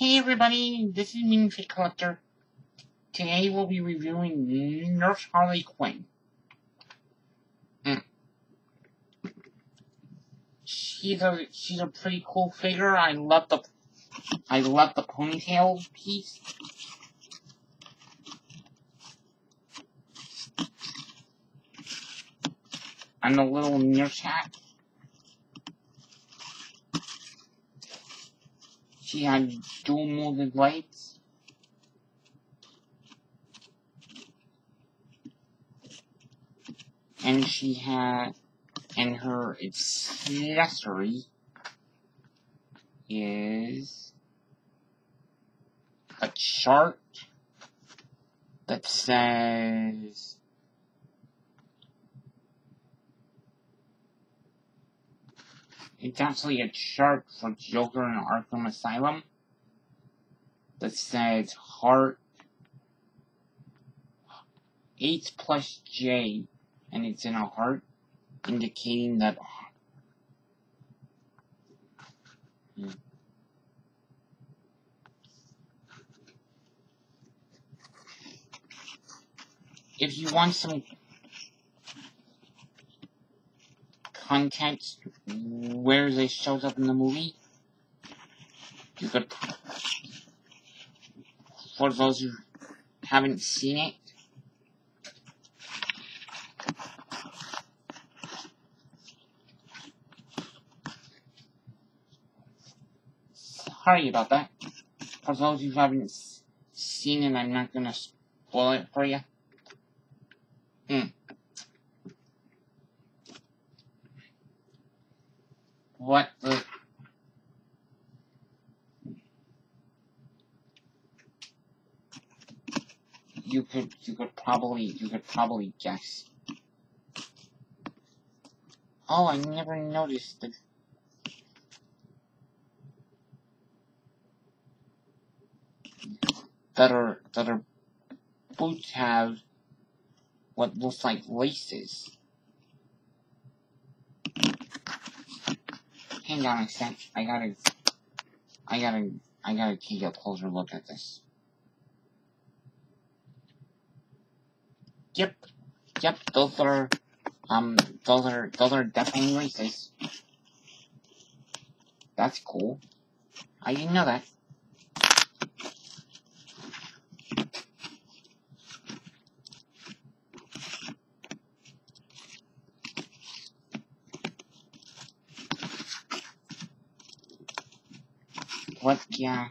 Hey everybody, this is Minifig Collector. Today we'll be reviewing Nurse Harley Quinn. Mm. She's a she's a pretty cool figure. I love the I love the ponytail piece. And the little nurse hat. She had dual molded lights. And she had, and her accessory is a chart that says It's actually a chart for Joker in Arkham Asylum that says heart 8 plus J and it's in a heart indicating that if you want some context where this shows up in the movie. You could, for those who haven't seen it, sorry about that. For those who haven't seen it, I'm not gonna spoil it for you. Hmm. What the? You could, you could probably, you could probably guess. Oh, I never noticed the that are that are boots have what looks like laces. Hang on a sec. I gotta, I gotta, I gotta take a closer look at this. Yep, yep, those are, um, those are, those are definitely races. That's cool. I didn't know that. What, yeah.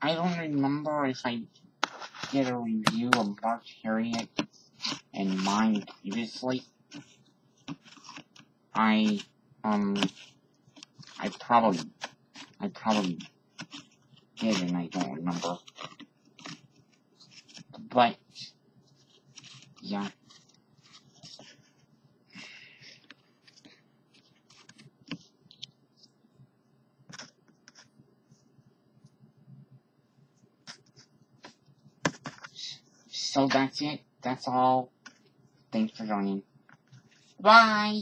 I don't remember if I did a review of Mark Harriet and mine previously. I, um, I probably, I probably did and I don't remember. But, yeah. So that's it. That's all. Thanks for joining. Bye!